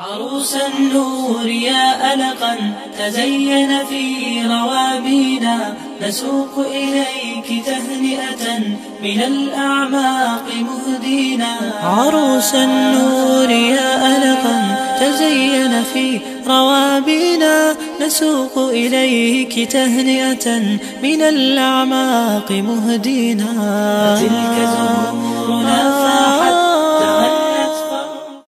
عروس النور يا ألقا تزين في روابينا. نسوق إليك تهنئة من الأعماق مهدينا. عروس النور يا ألقا تزين في روابينا. نسوق إليك تهنئة من الأعماق مهدينا. تلك